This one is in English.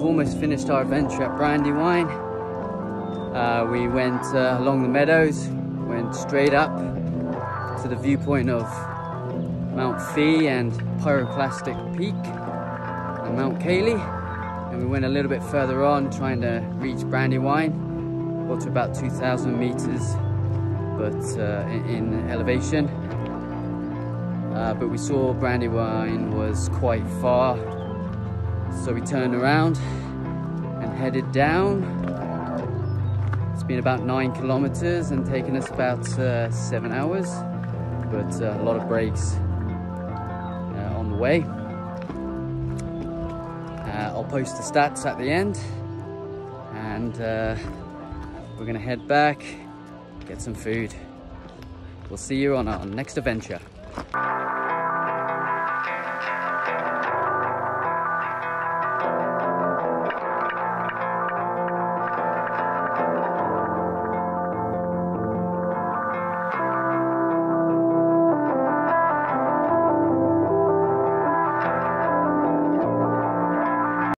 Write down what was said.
we've almost finished our adventure at Brandywine. Uh, we went uh, along the meadows, went straight up to the viewpoint of Mount Fee and Pyroclastic Peak and Mount Cayley. And we went a little bit further on trying to reach Brandywine. Got to about 2,000 meters, but uh, in, in, elevation. Uh, but we saw Brandywine was quite far. So we turned around and headed down. It's been about nine kilometers and taken us about uh, seven hours, but uh, a lot of breaks uh, on the way. Uh, I'll post the stats at the end and uh, we're gonna head back, get some food. We'll see you on our next adventure.